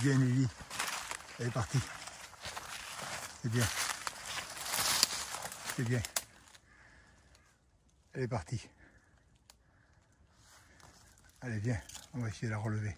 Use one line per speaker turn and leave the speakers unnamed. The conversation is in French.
Bien Lily. Elle est partie. C'est bien. C'est bien. Elle est partie. Allez, viens. On va essayer de la relever.